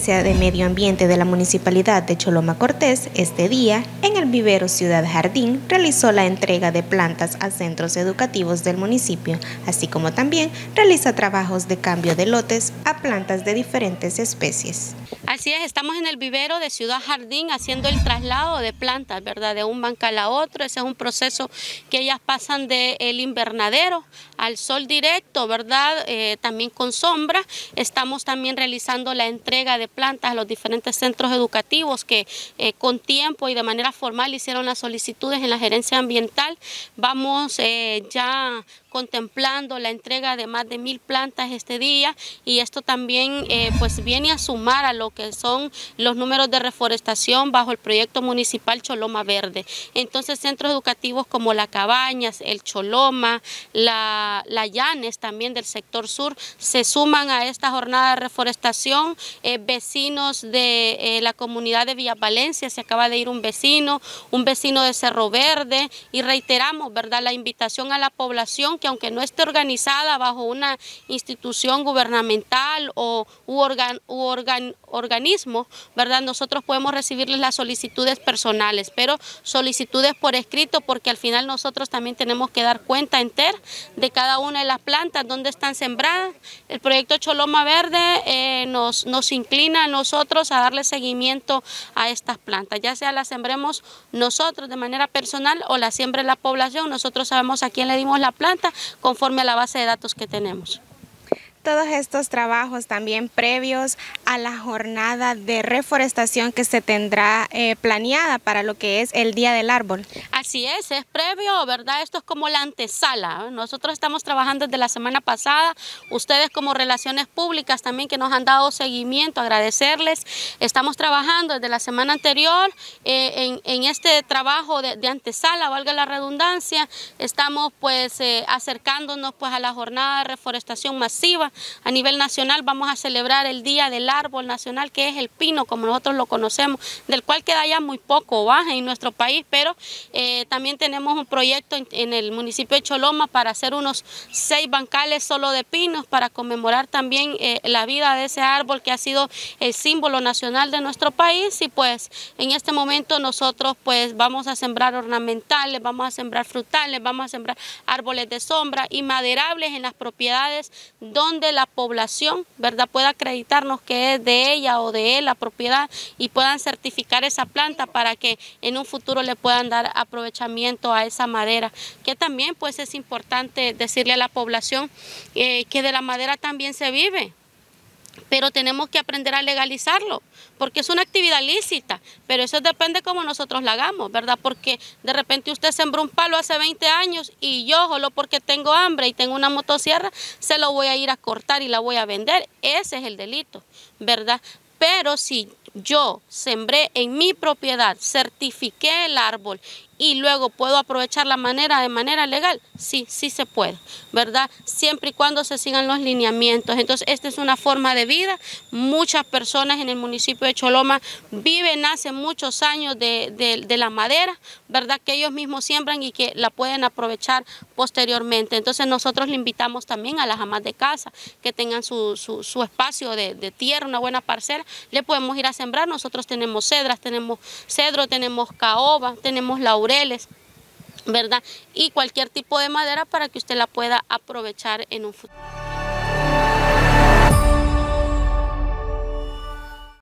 Gerencia de Medio Ambiente de la Municipalidad de Choloma Cortés, este día, en el vivero Ciudad Jardín, realizó la entrega de plantas a centros educativos del municipio, así como también realiza trabajos de cambio de lotes a plantas de diferentes especies. Así es, estamos en el vivero de Ciudad Jardín haciendo el traslado de plantas, ¿verdad? De un bancal a otro. Ese es un proceso que ellas pasan del invernadero al sol directo, ¿verdad? Eh, también con sombra. Estamos también realizando la entrega de plantas a los diferentes centros educativos que eh, con tiempo y de manera formal hicieron las solicitudes en la gerencia ambiental. Vamos eh, ya contemplando la entrega de más de mil plantas este día y esto también pues viene a sumar a lo que son los números de reforestación bajo el proyecto municipal Choloma Verde. Entonces centros educativos como La Cabañas, el Choloma, la la, Llanes también del sector sur se suman a esta jornada de reforestación. Eh, vecinos de eh, la comunidad de Villa Valencia, se acaba de ir un vecino, un vecino de Cerro Verde y reiteramos ¿verdad? la invitación a la población que aunque no esté organizada bajo una institución gubernamental o u, organismo, ¿verdad? nosotros podemos recibirles las solicitudes personales, pero solicitudes por escrito porque al final nosotros también tenemos que dar cuenta entera de cada una de las plantas donde están sembradas. El proyecto Choloma Verde eh, nos, nos inclina a nosotros a darle seguimiento a estas plantas, ya sea las sembremos nosotros de manera personal o la siembre la población, nosotros sabemos a quién le dimos la planta conforme a la base de datos que tenemos todos estos trabajos también previos a la jornada de reforestación que se tendrá eh, planeada para lo que es el Día del Árbol. Así es, es previo, ¿verdad? Esto es como la antesala. ¿eh? Nosotros estamos trabajando desde la semana pasada, ustedes como relaciones públicas también que nos han dado seguimiento, agradecerles. Estamos trabajando desde la semana anterior eh, en, este trabajo de, antesala, valga la redundancia. Estamos pues acercándonos pues a la jornada de reforestación masiva a nivel nacional vamos a celebrar el Día del Árbol Nacional, que es el pino, como nosotros lo conocemos, del cual queda ya muy poco baja en nuestro país, pero eh, también tenemos un proyecto en, el municipio de Choloma para hacer unos seis bancales solo de pinos para conmemorar también eh, la vida de ese árbol que ha sido el símbolo nacional de nuestro país. Y pues en este momento nosotros pues vamos a sembrar ornamentales, vamos a sembrar frutales, vamos a sembrar árboles de sombra y maderables en las propiedades donde la población, ¿verdad?, pueda acreditarnos que es de ella o de él la propiedad y puedan certificar esa planta para que en un futuro le puedan dar aprovechamiento a esa madera. Que también pues es importante decirle a la población eh, que de la madera también se vive, pero tenemos que aprender a legalizarlo, porque es una actividad lícita, pero eso depende cómo nosotros la hagamos, ¿verdad? Porque de repente usted sembró un palo hace 20 años y yo, solo porque tengo hambre y tengo una motosierra, se lo voy a ir a cortar y la voy a vender. Ese es el delito, ¿verdad? Pero si yo sembré en mi propiedad, certifiqué el árbol y luego puedo aprovechar la manera de manera legal, sí, sí se puede, ¿verdad? Siempre y cuando se sigan los lineamientos. Entonces, esta es una forma de vida. Muchas personas en el municipio de Choloma viven hace muchos años de, la madera, ¿verdad? Que ellos mismos siembran y que la pueden aprovechar posteriormente. Entonces, nosotros le invitamos también a las amas de casa que tengan su, su espacio de, de tierra, una buena parcela, le podemos ir a sembrar. Nosotros tenemos cedras, tenemos cedro, tenemos caoba, tenemos laurel ¿verdad? Y cualquier tipo de madera para que usted la pueda aprovechar en un futuro.